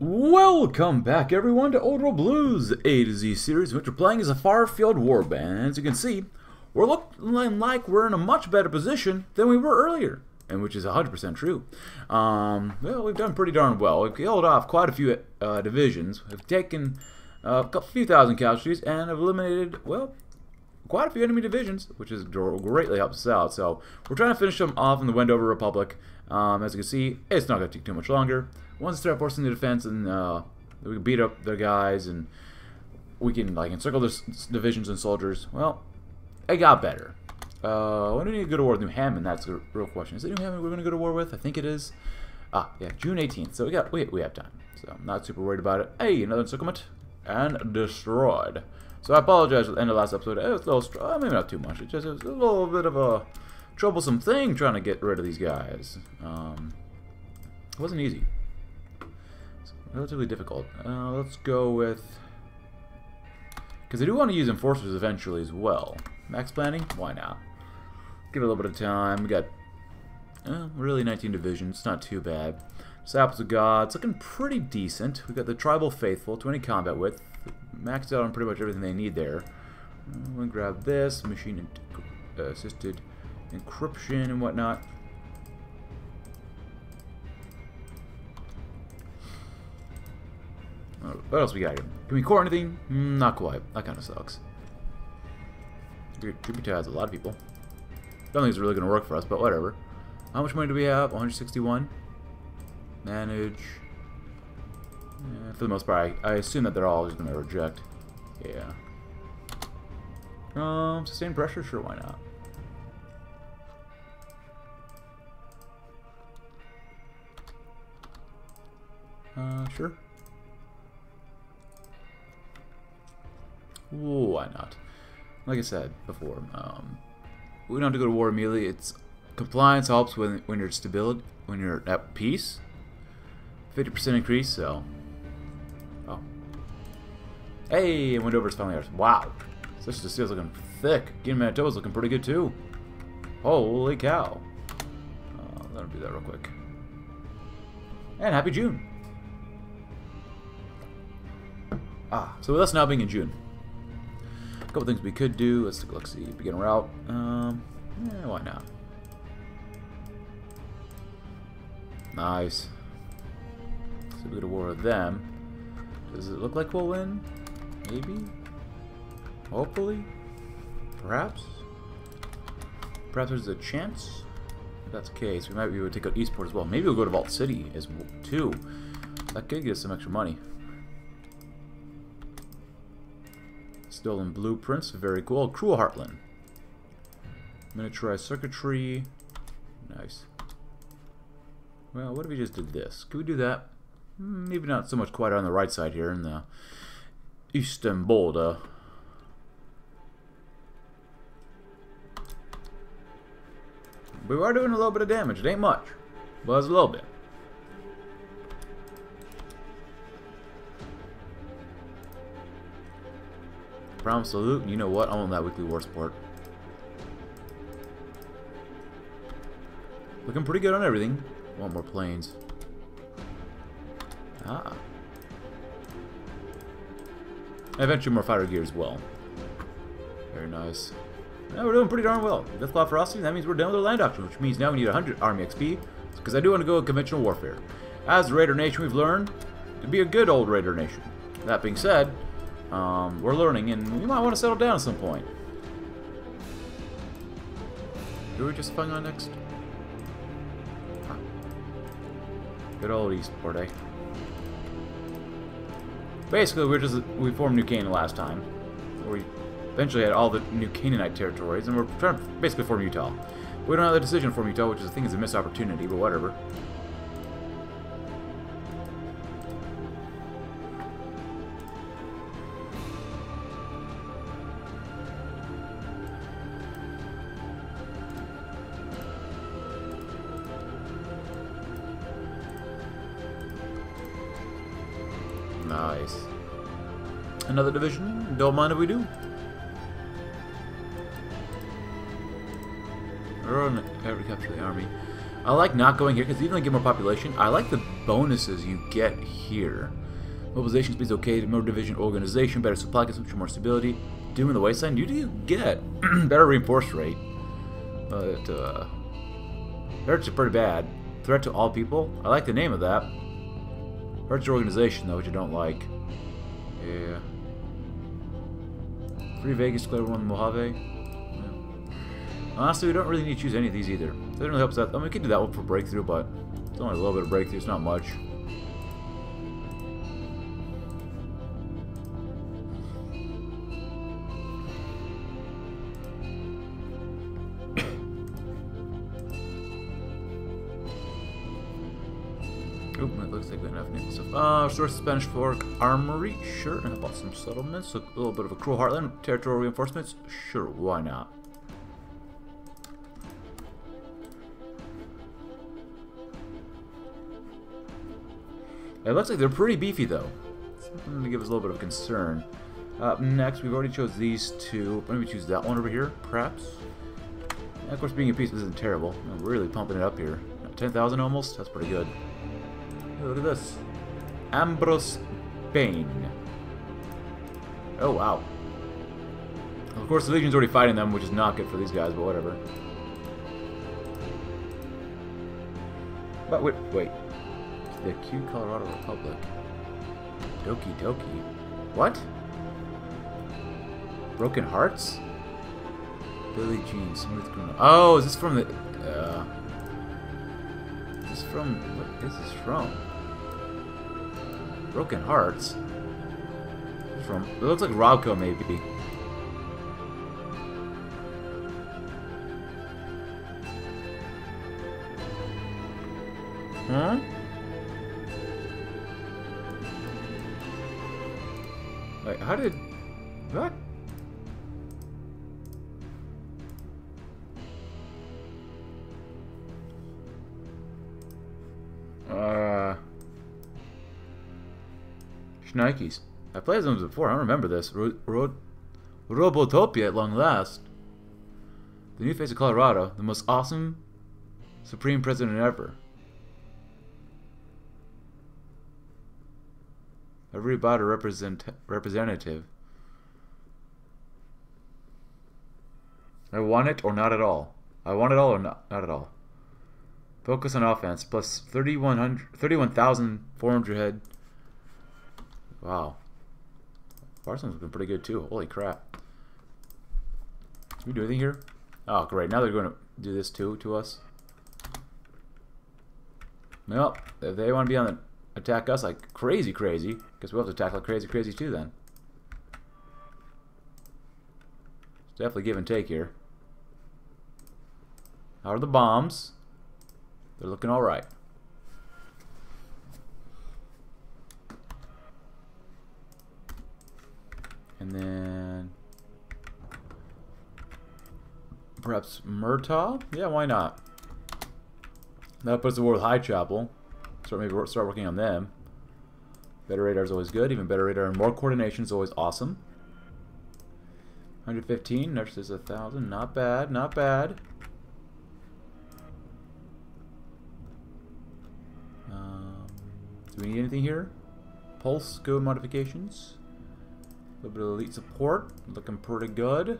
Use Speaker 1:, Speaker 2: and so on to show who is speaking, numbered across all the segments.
Speaker 1: Welcome back everyone to Old World Blues A to Z series, which we're playing as a Farfield Warband. As you can see, we're looking like we're in a much better position than we were earlier, and which is 100% true. Um, well, we've done pretty darn well. We've killed off quite a few uh, divisions. We've taken uh, a few thousand casualties and have eliminated, well, quite a few enemy divisions, which has greatly helped us out. So we're trying to finish them off in the Wendover Republic. Um, as you can see, it's not going to take too much longer once they start forcing the defense and uh, we can beat up their guys and we can like encircle their divisions and soldiers, well, it got better. Uh, when do we need to go to war with New Hammond? That's the real question. Is it New Hammond we're going to go to war with? I think it is. Ah, yeah, June 18th. So we got we, we have time. So I'm not super worried about it. Hey, another encirclement and destroyed. So I apologize at the end of the last episode. It was a little, uh, maybe not too much. It just it was a little bit of a troublesome thing trying to get rid of these guys. Um, it wasn't easy relatively difficult. Uh, let's go with... Because I do want to use enforcers eventually as well. Max planning? Why not? Give it a little bit of time. We got uh, really 19 divisions. It's not too bad. Sapples of God. It's looking pretty decent. We got the Tribal Faithful, 20 combat width. Maxed out on pretty much everything they need there. I'm going to grab this, machine uh, assisted encryption and whatnot. What else we got here? Can we core anything? Mm, not quite. That kind of sucks. Tribute has a lot of people. Don't think it's really going to work for us, but whatever. How much money do we have? 161. Manage. Yeah, for the most part, I, I assume that they're all just going to reject. Yeah. Um, sustained pressure? Sure, why not? Uh, sure. Why not? Like I said before, um, we don't have to go to war immediately. It's compliance helps when when you're stability when you're at peace. 50% increase, so. Oh. Hey, and Wendover's finally ours. Wow. Such the steel's looking thick. Getting Manitoba's looking pretty good too. Holy cow. Uh, let me do that real quick. And happy June. Ah, so with us now being in June, couple things we could do. Let's look. See, begin route. Um, yeah, why not? Nice. So we go to war with them. Does it look like we'll win? Maybe. Hopefully. Perhaps. Perhaps there's a chance. If that's the case, we might be able to take out Eastport as well. Maybe we'll go to Vault City as well, too. That could get us some extra money. Stolen blueprints, very cool. Cruel Heartland. Miniaturized circuitry. Nice. Well, what if we just did this? Could we do that? Hmm, maybe not so much quite on the right side here in the eastern border. We are doing a little bit of damage. It ain't much, but it's a little bit. Promise salute, you know what? I want that weekly war support. Looking pretty good on everything. Want more planes. Ah. eventually more fighter gear as well. Very nice. Yeah, we're doing pretty darn well. Deathclaw Ferocity, that means we're done with our land auction, which means now we need 100 Army XP, because I do want to go conventional warfare. As Raider Nation, we've learned to be a good old Raider Nation. That being said, um, we're learning, and we might want to settle down at some point. Do we just fung on next? Huh. Good old Eastport, eh? Basically, we're just we formed New Canaan last time. We eventually had all the New Canaanite territories, and we're trying to basically form Utah. We don't have the decision to form Utah, which is, I think is a missed opportunity, but whatever. Another division? Don't mind if we do. Every capture the army. I like not going here because even though they get more population, I like the bonuses you get here. Mobilization speed's okay, more division organization, better supply consumption, more stability. Doom in the wasteland, you do get better reinforce rate. But, uh, hurts are pretty bad. Threat to all people? I like the name of that. Hurts your organization, though, which I don't like. Yeah. Free Vegas, Clear One, Mojave. Yeah. Honestly, we don't really need to choose any of these either. Doesn't really help us out. I mean, we could do that one for breakthrough, but it's only a little bit of breakthrough. It's not much. Uh, source Spanish Fork Armory, sure. And how about some settlements? A little bit of a cruel heartland. Territorial reinforcements, sure, why not? It looks like they're pretty beefy, though. Something to give us a little bit of concern. Next, we've already chose these two. Let me choose that one over here, perhaps. And of course, being a piece isn't terrible. I'm really pumping it up here. 10,000 almost? That's pretty good. Hey, look at this. Ambrose Bane. Oh, wow. Of course, the Legion's already fighting them, which is not good for these guys, but whatever. But wait, wait. The Q Colorado Republic. Doki Doki. What? Broken Hearts? Billie Jean, Smooth Criminal. Oh, is this from the... Uh, is this from... What is this from? Broken Hearts? From... It looks like RobCo, maybe. Huh? Wait, how did... Schnikes. I played them before, I don't remember this. Ro Ro Robotopia at long last. The new face of Colorado, the most awesome Supreme President ever. Every body represent representative. I want it or not at all. I want it all or not, not at all. Focus on offense. Plus 31,400 head. Wow. Parsons been pretty good too. Holy crap. Can we do anything here? Oh, great. Now they're going to do this too to us. Well, if they want to be on the attack us like crazy crazy, because we'll have to attack like crazy crazy too then. It's definitely give and take here. How are the bombs? They're looking alright. And then... Perhaps Murtaugh? Yeah, why not? That puts the war with High Chapel. Start maybe start working on them. Better radar is always good. Even better radar and more coordination is always awesome. 115. Nurse is a thousand. Not bad. Not bad. Um, do we need anything here? Pulse go modifications. Little bit of elite support. Looking pretty good.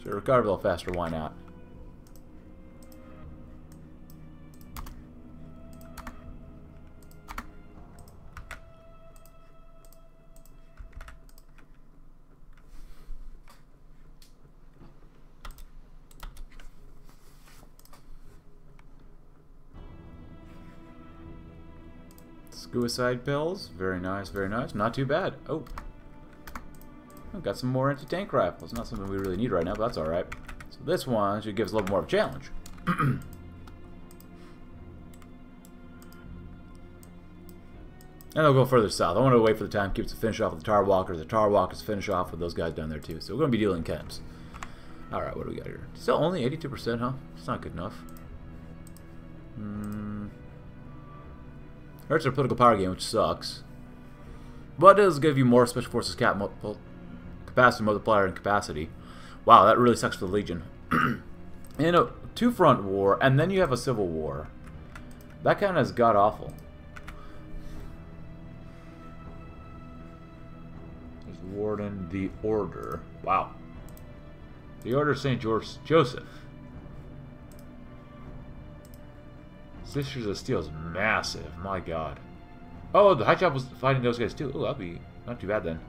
Speaker 1: Should recover a little faster, why not? Suicide pills. Very nice, very nice. Not too bad. Oh. I've got some more anti-tank rifles. Not something we really need right now, but that's alright. So this one should give us a little more of a challenge. and they'll go further south. I want to wait for the time keeps to finish off with the Tar Walkers. The Tar Walkers finish off with those guys down there too. So we're going to be dealing chems. Alright, what do we got here? Still only 82%, huh? It's not good enough. Hmm. Hurts our political power game, which sucks. But it does give you more Special Forces cap capacity multiplier and capacity. Wow, that really sucks for the Legion. In a two-front war, and then you have a civil war. That kind of is god-awful. Warden the Order. Wow. The Order of St. George Joseph. Sisters of Steel is massive. My god. Oh, the High Chop was fighting those guys too. Oh, that'd be not too bad then.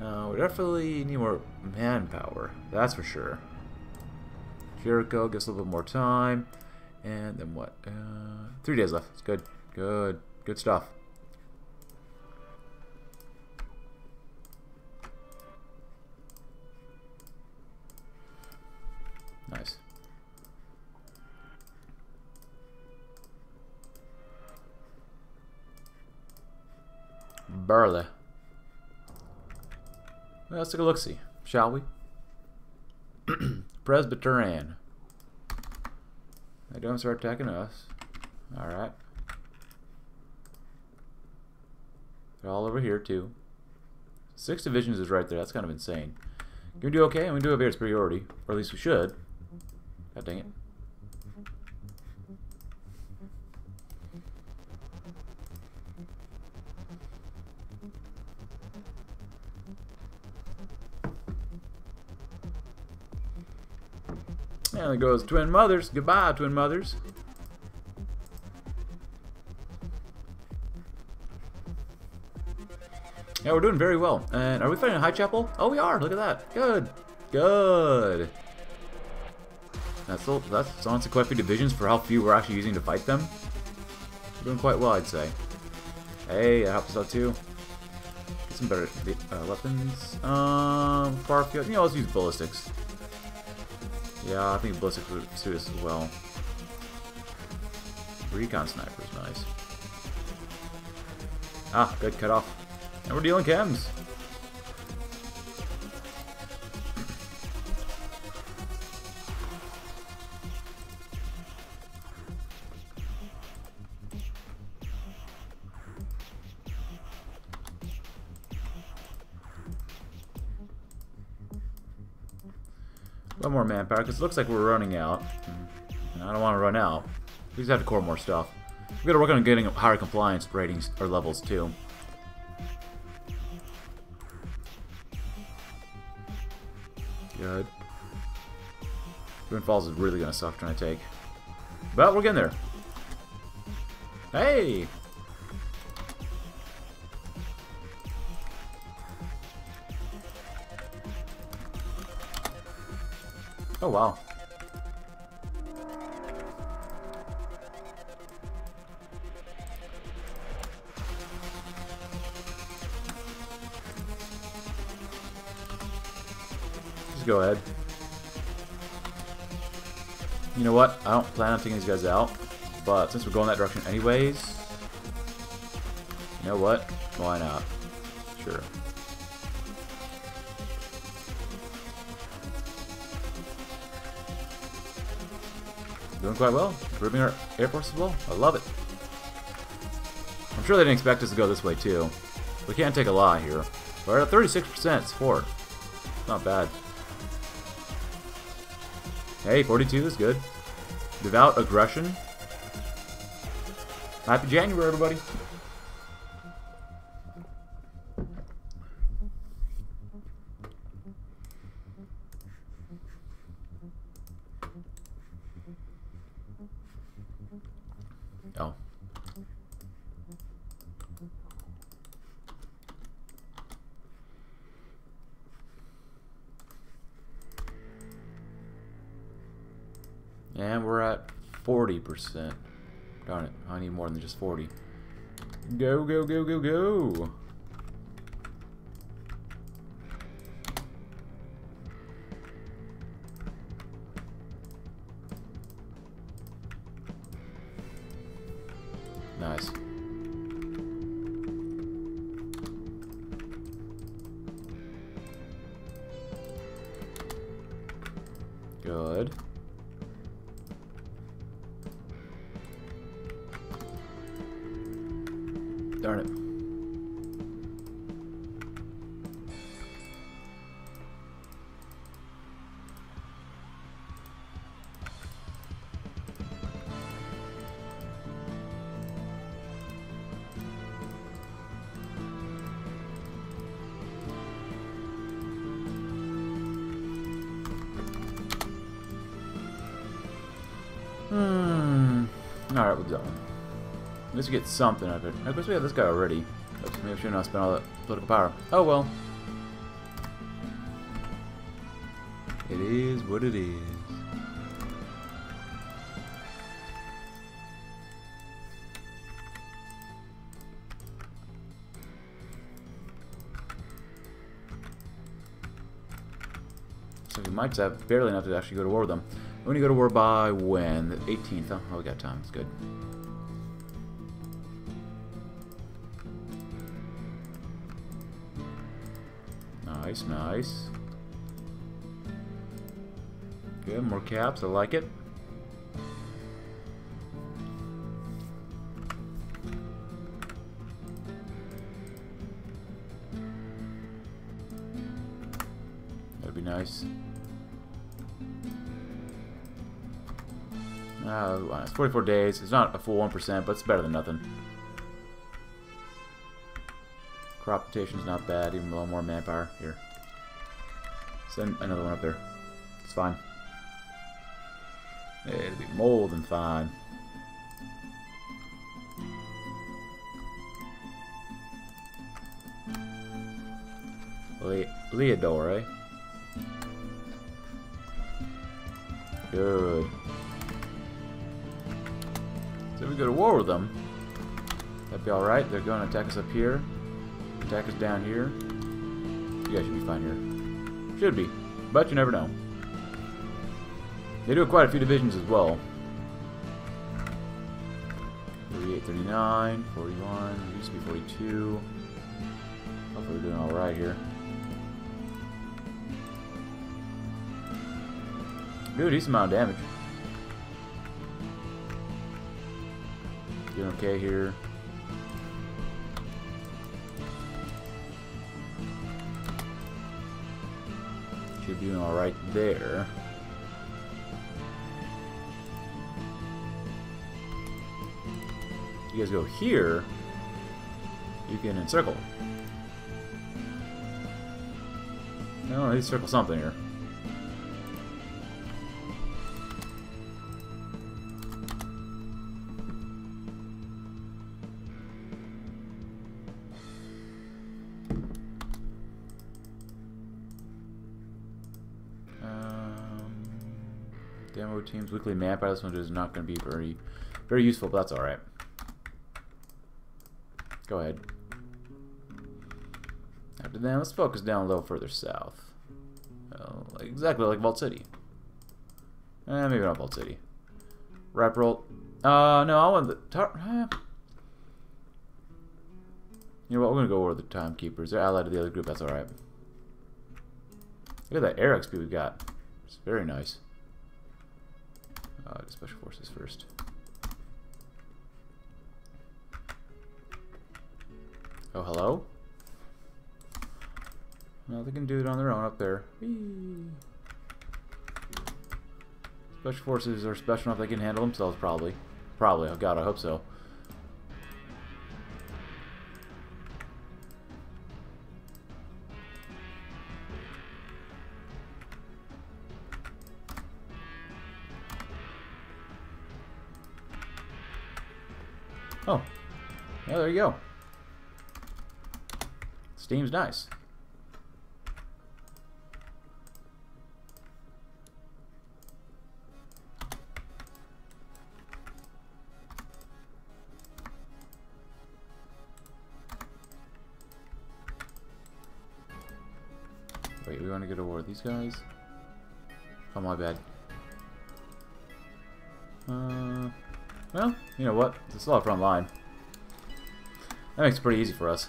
Speaker 1: Uh, we definitely need more manpower. That's for sure. Jericho gets a little bit more time. And then what? Uh, three days left. It's good. Good. Good stuff. Burley. Well, let's take a look-see, shall we? Presbyterian. They don't start attacking us. Alright. They're all over here, too. Six divisions is right there. That's kind of insane. Can we do okay? And we do have air superiority. Or at least we should. God dang it. And there goes twin mothers. Goodbye, twin mothers. Yeah, we're doing very well. And are we fighting High Chapel? Oh, we are. Look at that. Good. Good. That's all, that's honestly quite a few divisions for how few we're actually using to fight them. We're doing quite well, I'd say. Hey, that helps us out too. Get some better uh, weapons. Um, Farfield. You know, let's use ballistics. Yeah, I think ballistics would suit us as well. Recon Sniper is nice. Ah, good cut off. And we're dealing chems. Because it looks like we're running out. And I don't want to run out. We just have to core more stuff. we got to work on getting higher compliance ratings or levels too. Good. Twin Falls is really to suck trying to take. But we're getting there. Hey! Oh, wow. Just go ahead. You know what? I don't plan on taking these guys out, but since we're going that direction anyways, you know what? Why not? Sure. Quite well. Improving our Air Force as well. I love it. I'm sure they didn't expect us to go this way, too. We can't take a lot here. We're at 36% support. Not bad. Hey, 42 is good. Devout Aggression. Happy January, everybody. 40%. Darn it, I need more than just 40. Go, go, go, go, go! Alright, we'll go. Let's get something out of it. I guess we have this guy already. Oops, maybe I should not spend all that political power. Oh well. It is what it is. So we might have barely enough to actually go to war with them. When you go to war by when? The 18th. Oh, we got time. It's good. Nice, nice. Good, more caps. I like it. 24 days. It's not a full 1%, but it's better than nothing. Crop rotation's not bad, even a little more manpower. Here. Send another one up there. It's fine. It'll be more than fine. Le Leodore. Good. So we go to war with them. That'd be alright. They're going to attack us up here. Attack us down here. You guys should be fine here. Should be. But you never know. They do quite a few divisions as well. 38, 39, 41, used to be 42. Hopefully we're doing alright here. Do a decent amount of damage. Doing okay here. Should be doing alright there. You guys go here, you can encircle. No, I need to circle something here. Teams weekly map. This one is not going to be very, very useful, but that's all right. Go ahead. After that, let's focus down a little further south. Well, exactly like Vault City. Eh, maybe not Vault City. Rap roll. Uh, no, I want the... Tar eh. You know what, we're gonna go over the Timekeepers. They're allied to the other group, that's alright. Look at that air XP we got. It's very nice. Uh, Special Forces first. Oh, hello? No, they can do it on their own up there. Whee. Special Forces are special enough they can handle themselves, probably. Probably. Oh god, I hope so. You go. Steam's nice. Wait, we want to get a war with these guys? Oh, my bad. Uh, well, you know what? It's a lot front line. That makes it pretty easy for us.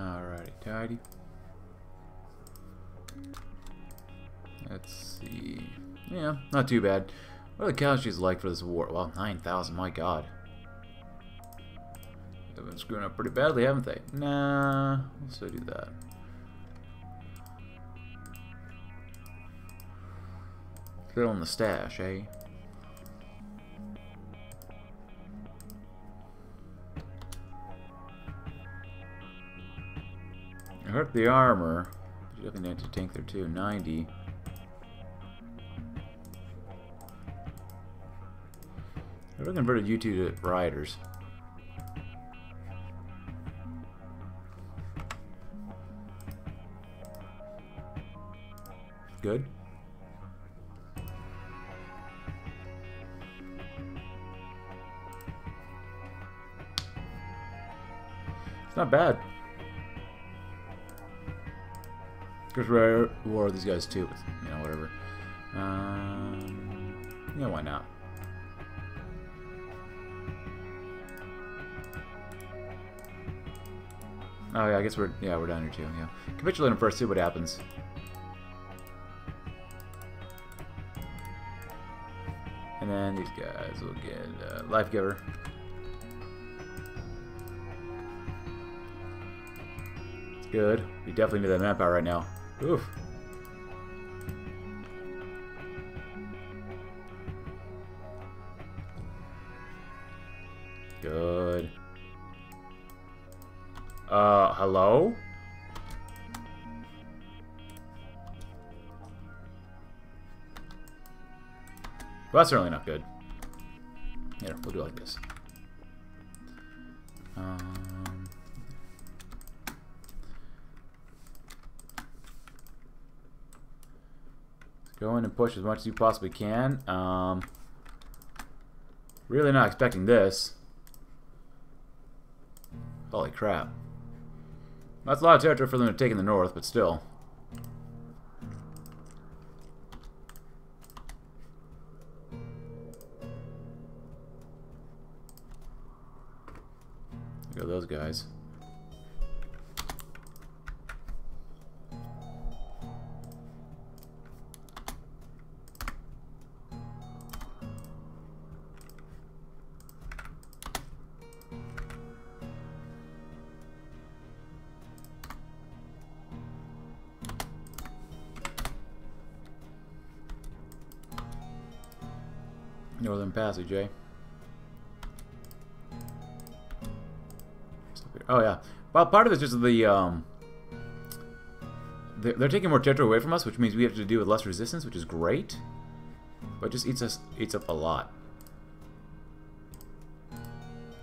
Speaker 1: Alrighty, tidy. Let's see. Yeah, not too bad. What are the casualties like for this war? Well, 9,000, my god. They've been screwing up pretty badly, haven't they? Nah, we'll still do that. Fill in the stash, eh? I hurt the armor. You definitely need to tank there too. 90. Never converted you two to riders. Good. It's not bad. Because we're war these guys too, but, you know, whatever. Um, yeah, why not? Oh yeah, I guess we're yeah we're down here too. Yeah, capitulate first. See what happens. And then these guys will get uh, life giver. It's good. We definitely need that manpower right now. Oof. Good. Uh, hello? Well, that's certainly not good. Here, we'll do like this. Push as much as you possibly can. Um, really not expecting this. Holy crap. That's a lot of territory for them to take in the north, but still. Northern Passage, eh? Oh yeah. Well, part of it's just the um, they're, they're taking more territory away from us, which means we have to deal with less resistance, which is great. But just eats us eats up a lot.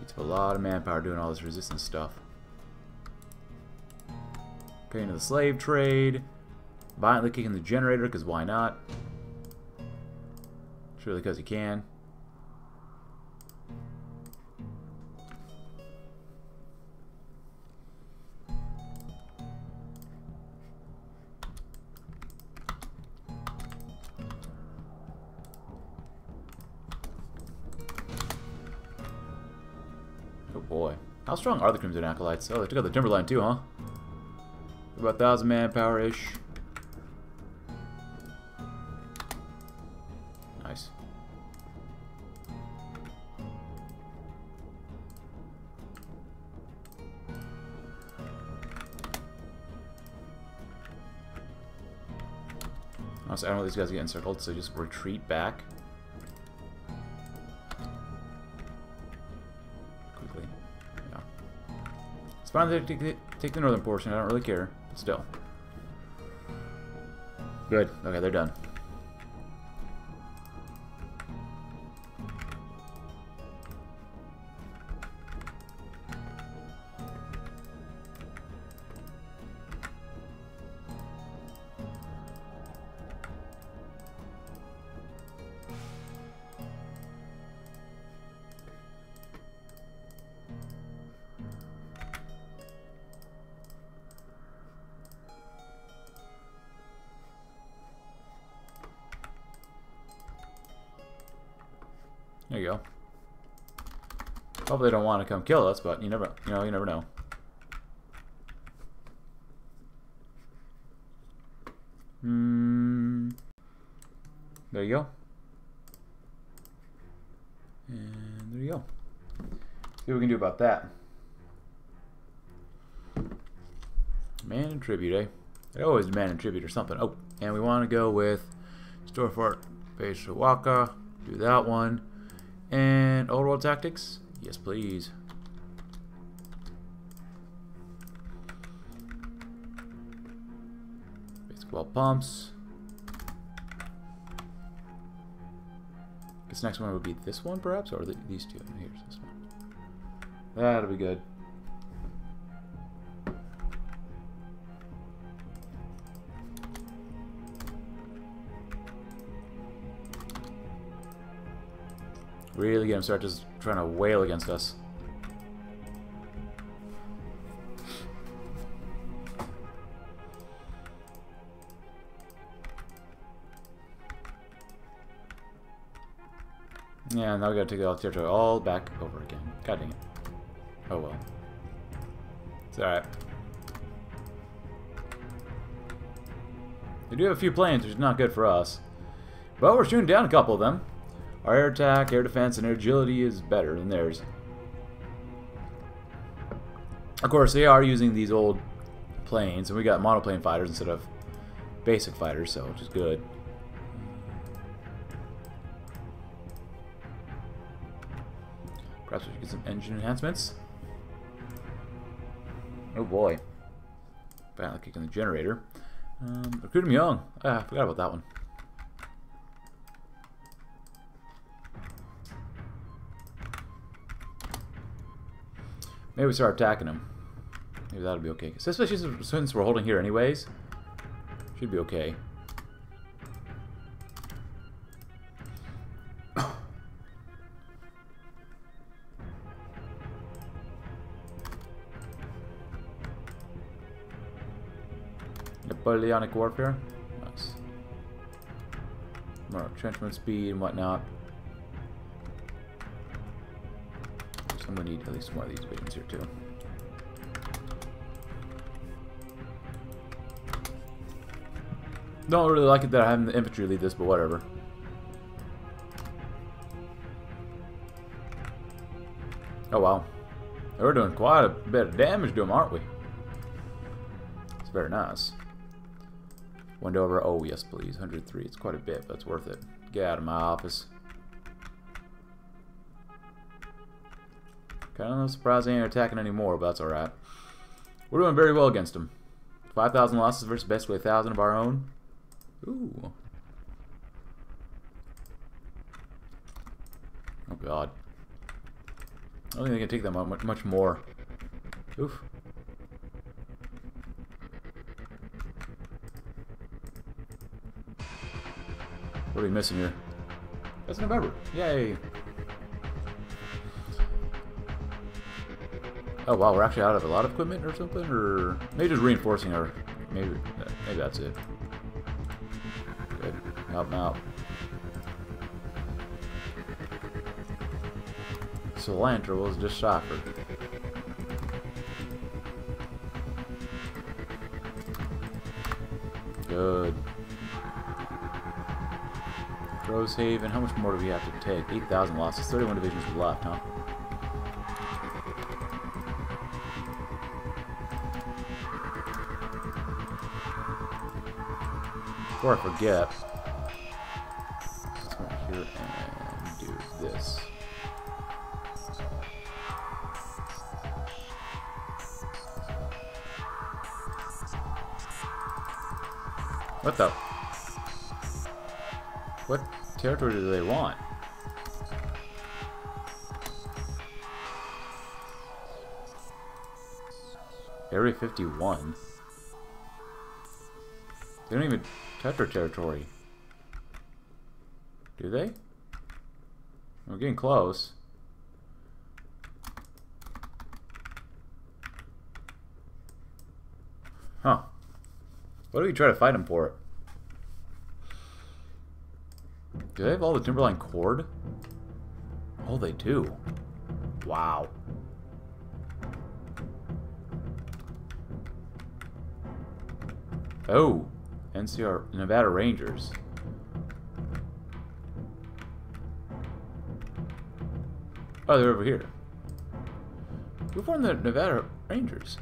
Speaker 1: Eats up a lot of manpower doing all this resistance stuff. Paying to the slave trade. Violently kicking the generator, because why not? Surely because you can. Oh boy. How strong are the Crimson Acolytes? Oh, they took out the Timberline too, huh? About 1,000 manpower-ish. Honestly, I don't want these guys to get encircled, so just retreat back. Quickly. Yeah. It's fine to take the, take the northern portion, I don't really care, but still. Good. Okay, they're done. to come kill us, but you never, you know, you never know. Hmm. There you go. And there you go. See what we can do about that. Man and tribute, eh? It always demand and tribute or something. Oh, and we want to go with Storefort Base Waka. Do that one. And Old World Tactics. Yes, please. Basketball pumps. This next one would be this one, perhaps, or the, these two. Here's this one. That'll be good. Really him start just trying to wail against us. Yeah, now we gotta take the territory all back over again. God dang it. Oh well. It's alright. They do have a few planes, which is not good for us. But we're shooting down a couple of them. Our air attack, air defense, and agility is better than theirs. Of course, they are using these old planes, and we got monoplane fighters instead of basic fighters, so which is good. Perhaps we should get some engine enhancements. Oh boy. Apparently kicking the generator. Um, recruit him young. Ah, I forgot about that one. Maybe we start attacking him. Maybe that'll be okay. Especially since we're holding here anyways. Should be okay. Napoleonic warfare. Nice. More entrenchment speed and whatnot. I'm gonna need at least one of these divisions here too. Don't really like it that I have the infantry lead this, but whatever. Oh wow. We're doing quite a bit of damage to them, aren't we? It's very nice. Wendover. Oh, yes, please. 103. It's quite a bit, but it's worth it. Get out of my office. Kind of surprised they ain't attacking anymore, but that's alright. We're doing very well against them. 5,000 losses versus basically 1,000 of our own. Ooh. Oh, God. I don't think they can take that much, much more. Oof. What are we missing here? That's November. Yay. Oh wow, we're actually out of a lot of equipment or something, or maybe just reinforcing our. Maybe maybe that's it. Good, help out. Cilantro was just shopper. Good. Rosehaven, how much more do we have to take? 8,000 losses, 31 divisions left, huh? Before I forget, let's come here and do this. What the? What territory do they want? Area 51? They don't even Tetra territory. Do they? We're getting close. Huh. What do we try to fight them for? Do they have all the Timberline cord? Oh, they do. Wow. Oh. NCR Nevada Rangers. Oh, they're over here. Who formed the Nevada Rangers?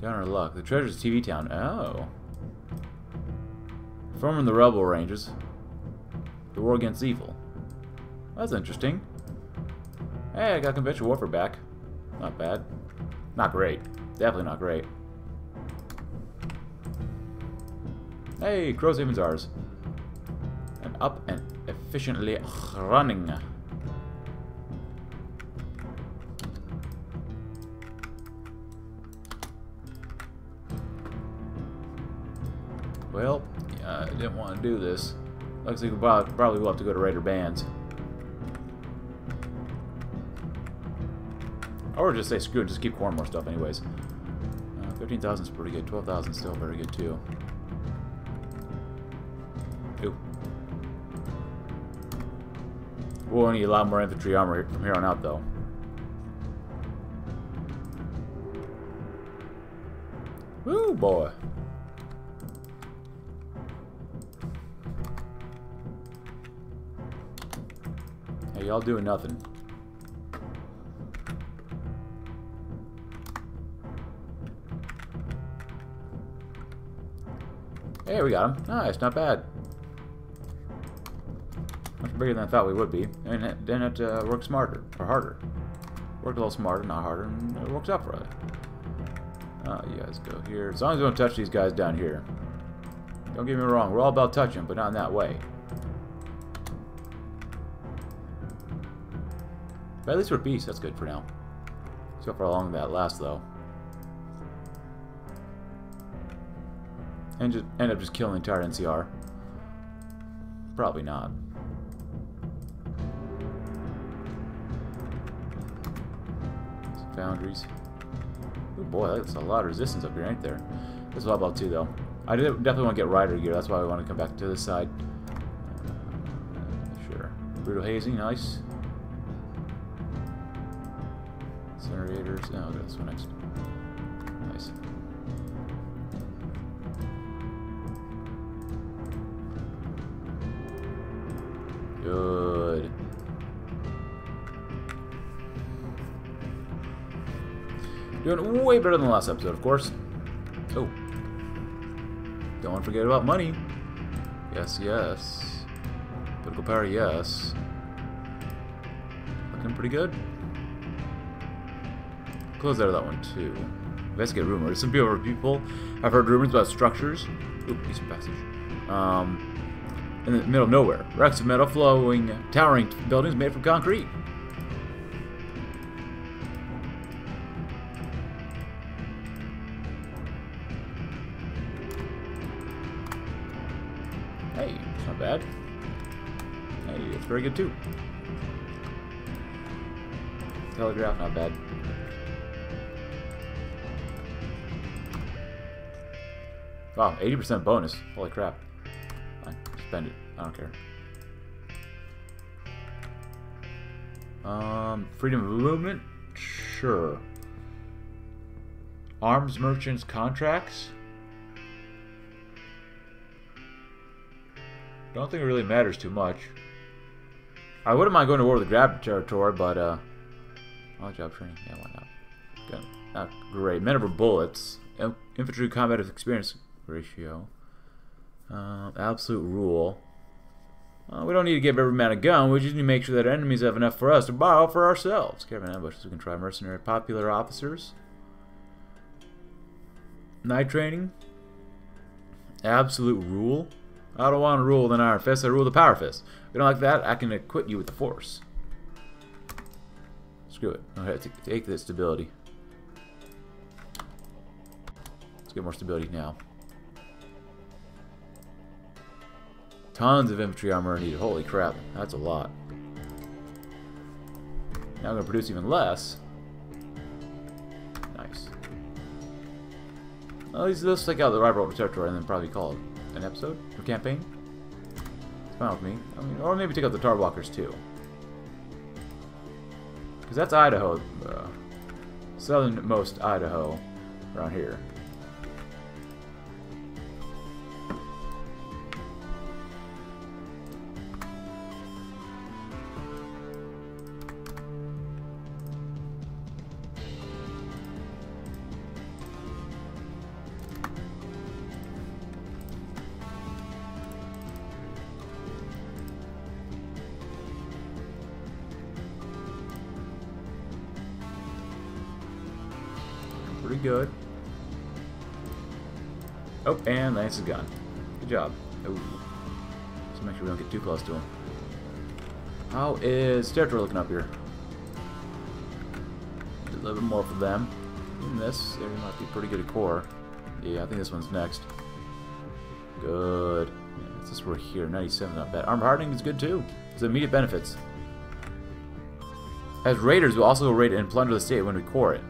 Speaker 1: Down our luck. The Treasure's TV town. Oh. Forming the Rebel Rangers. The war against evil. That's interesting. Hey, I got conventional warfare back. Not bad. Not great. Definitely not great. Hey, Crow's Haven's ours. And up and efficiently running. Well, I didn't want to do this. Looks like we probably will have to go to Raider Bands. Or just say screw it, just keep pouring more stuff anyways. Uh, 15,000 is pretty good. 12,000 is still very good too. We'll need a lot more infantry armor from here on out though. Woo boy. Hey, y'all doing nothing. Hey, we got him. Nice, not bad. Bigger than I thought we would be. And then it uh, worked smarter, or harder. Worked a little smarter, not harder, and it works out for us. Uh, you guys go here. As long as we don't touch these guys down here. Don't get me wrong, we're all about touching, but not in that way. But at least we're beasts, that's good for now. See how long that lasts, though. And just end up just killing entire NCR. Probably not. Some foundries. Oh boy, that's a lot of resistance up here, ain't there? This is what about too, though. I definitely want to get rider gear. That's why I want to come back to this side. Uh, sure. Brutal hazing, nice. Incinerators. Oh, okay, this one next. Nice. Good. Doing way better than the last episode, of course. Oh. Don't forget about money. Yes, yes. Political power, yes. Looking pretty good. Close out of that one, too. Investigate rumors. Some people, have heard rumors about structures. Oop, piece of passage. Um, in the middle of nowhere. Racks of metal flowing, towering buildings made from concrete. Very good too. Telegraph, not bad. Wow, 80% bonus. Holy crap. Fine, spend it. I don't care. Um, freedom of movement? Sure. Arms merchants contracts? Don't think it really matters too much. I wouldn't mind going to war with the grab territory, but, uh... Oh, job training. Yeah, why not? Good. Not great. Men over bullets. Infantry combat experience ratio. Uh, absolute rule. Uh, we don't need to give every man a gun. We just need to make sure that enemies have enough for us to borrow for ourselves. Caravan ambushes. We can try mercenary popular officers. Night training. Absolute rule. I don't want to rule with an iron fist. I rule the power fist. If you don't like that, I can acquit you with the force. Screw it. Okay, take the stability. Let's get more stability now. Tons of infantry armor needed. Holy crap, that's a lot. Now I'm going to produce even less. Nice. Well, let's, let's take out the rival territory and then probably call it an episode or campaign. It's fine with me. I mean, or maybe take out the tar blockers too. Because that's Idaho. Uh, southernmost Idaho around here. Oh, and Lance is gone. Good job. Ooh. Just make sure we don't get too close to him. How is territory looking up here? A little bit more for them. In this area might be pretty good at core. Yeah, I think this one's next. Good. Yeah, this we're here. 97, not bad. Armor hardening is good too. It's immediate benefits. As raiders, we'll also raid and plunder the state when we core it.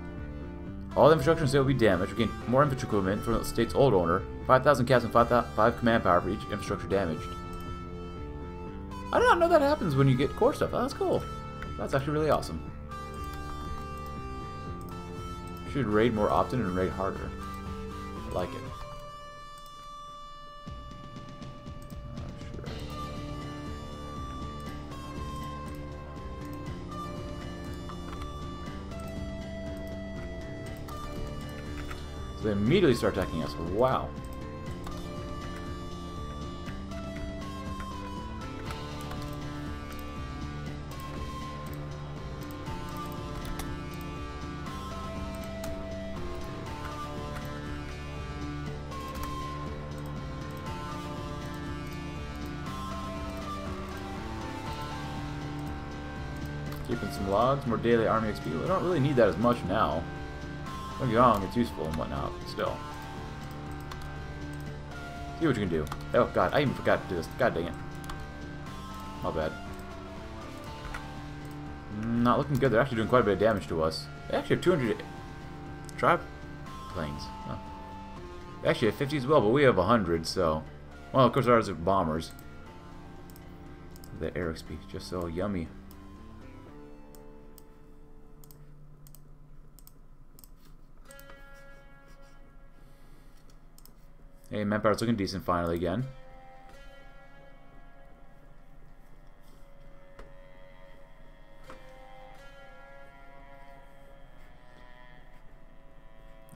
Speaker 1: All the infrastructure in the state will be damaged. We gain more infantry equipment from the state's old owner. 5,000 caps and 5, 5 command power for each infrastructure damaged. I did not know that happens when you get core stuff. Oh, that's cool. That's actually really awesome. Should raid more often and raid harder. I like it. They immediately start attacking us. Wow. Keeping some logs, more daily army XP. We don't really need that as much now. Don't get wrong, it's useful and whatnot, still. See what you can do. Oh god, I even forgot to do this. God dang it. My bad. Not looking good. They're actually doing quite a bit of damage to us. They actually have 200 tribe planes. Huh. They actually have 50 as well, but we have 100, so... Well, of course ours are bombers. The air XP, just so yummy. Hey, manpower's looking decent finally again.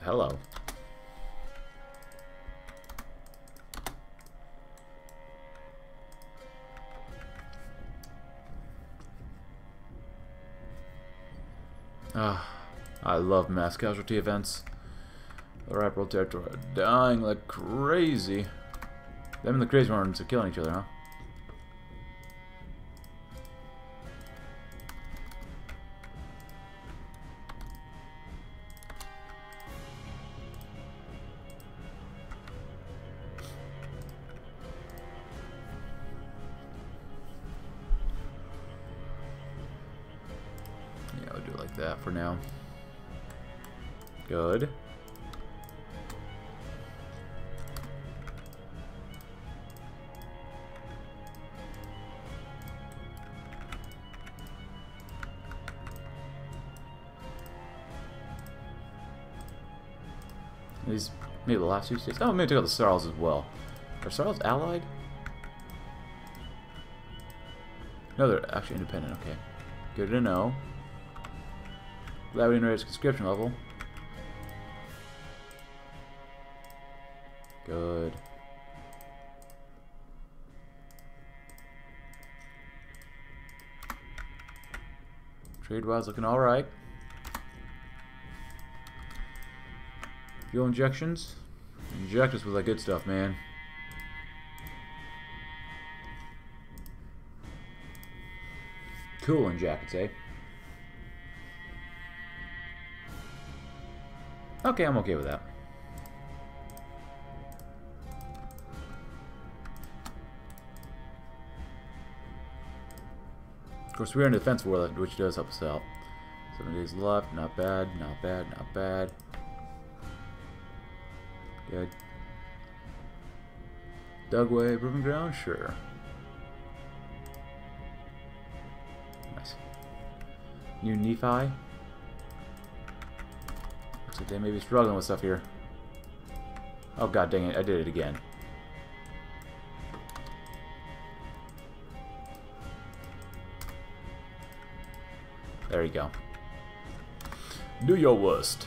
Speaker 1: Hello. Ah, I love mass casualty events. The Rap World Territory are dying like crazy. Them and the crazy ones are killing each other, huh? Yeah, we'll do like that for now. Good. Maybe the last two states. Oh, maybe take out the Sarls as well. Are Sarls allied? No, they're actually independent. Okay, good to know. Glad we didn't raise conscription level. Good. Trade-wise, looking all Fuel injections. Inject us with that good stuff, man. Cooling jackets, eh? Okay, I'm okay with that. Of course, we're in defense war, which does help us out. Seven days left, not bad, not bad, not bad. Good. Dugway, Proving Ground? Sure. Nice. New Nephi? Looks like they may be struggling with stuff here. Oh god dang it, I did it again. There you go. Do your worst.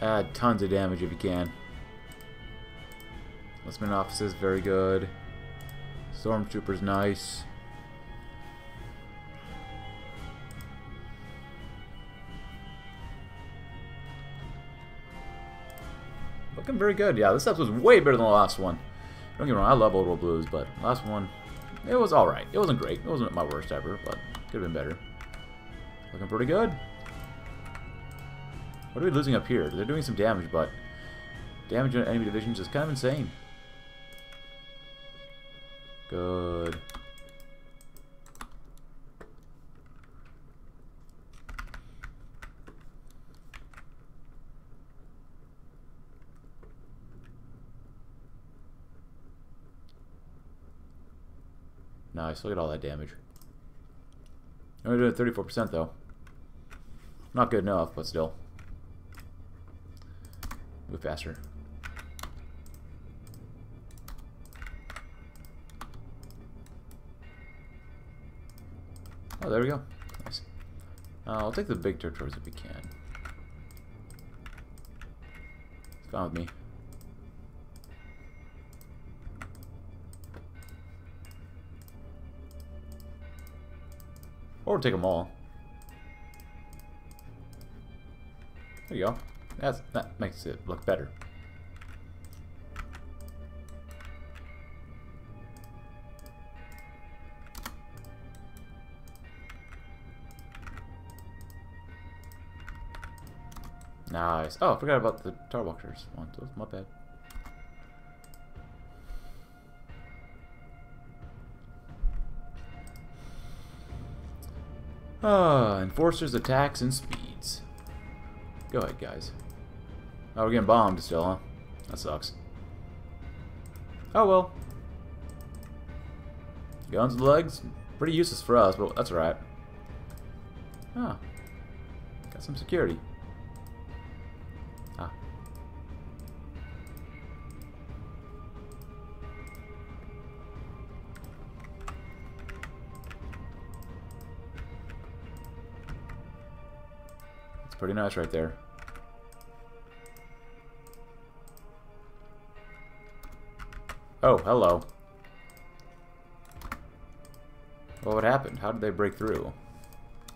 Speaker 1: Add tons of damage if you can. Listening offices, very good. Stormtroopers, nice. Looking very good. Yeah, this episode was way better than the last one. Don't get me wrong, I love Old World Blues, but last one, it was alright. It wasn't great. It wasn't my worst ever, but could have been better. Looking pretty good. What are we losing up here? They're doing some damage, but damage on enemy divisions is kind of insane. Good. Nice, look at all that damage. Only doing 34% though. Not good enough, but still. Move faster. Oh, there we go. Nice. Uh, I'll take the big territories if we can. It's fine with me. Or take them all. There you go. That's, that makes it look better. Nice. Oh, I forgot about the Tarwalkers one. So my bad. Ah, enforcers, attacks, and speeds. Go ahead, guys. Oh, we're getting bombed still, huh? That sucks. Oh well. Guns and legs, pretty useless for us, but that's alright. Ah. Got some security. Ah. It's pretty nice right there. Oh, hello. Well, what happened? How did they break through?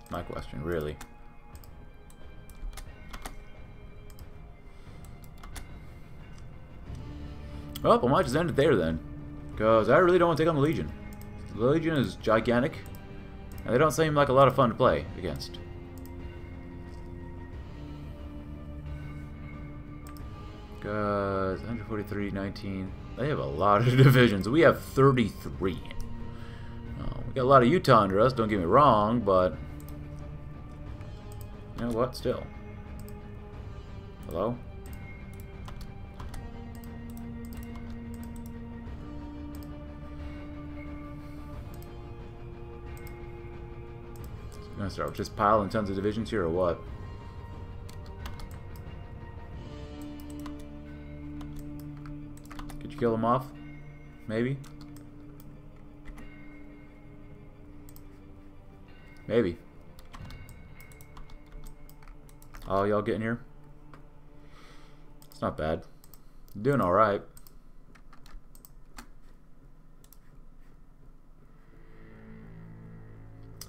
Speaker 1: My question, really. Well, I might just end it there then. Because I really don't want to take on the Legion. The Legion is gigantic. And they don't seem like a lot of fun to play against. Because 143, 19... They have a lot of divisions. We have 33. Oh, we got a lot of Utah under us, don't get me wrong, but... You know what, still. Hello? I'm gonna start just piling tons of divisions here or what? Kill them off? Maybe? Maybe. Oh, y'all getting here? It's not bad. Doing alright.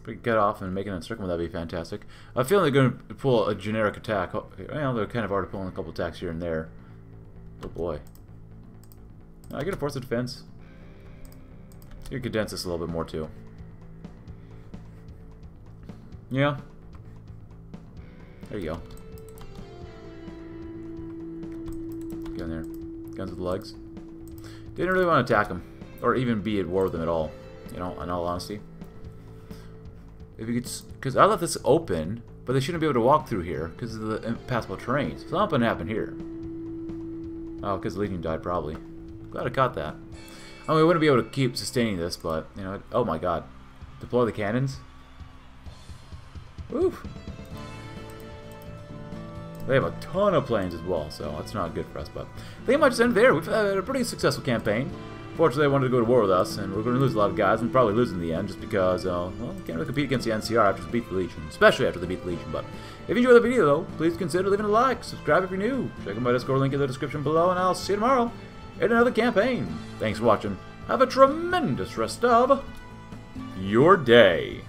Speaker 1: We get off and make an encirclement, that'd be fantastic. I feel like they're going to pull a generic attack. Oh, well, they're kind of already pulling a couple attacks here and there. Oh boy. I get a force of defense. You can condense this a little bit more too. Yeah. There you go. Get in there. Guns with legs. Didn't really want to attack them. Or even be at war with them at all. You know, in all honesty. If you could, because I left this open, but they shouldn't be able to walk through here because of the impassable terrain. So something happened here. Oh, because Legion died probably. Glad I caught that. I mean, we wouldn't be able to keep sustaining this, but you know, oh my god, deploy the cannons. Oof. They have a ton of planes as well, so that's not good for us. But I might just end there. We've had a pretty successful campaign. Fortunately, they wanted to go to war with us, and we're going to lose a lot of guys, and probably lose in the end, just because, uh, well, can't really compete against the NCR after they beat the Legion, especially after they beat the Legion. But if you enjoyed the video, though, please consider leaving a like, subscribe if you're new, check out my Discord link in the description below, and I'll see you tomorrow. In another campaign. Thanks for watching. Have a tremendous rest of your day.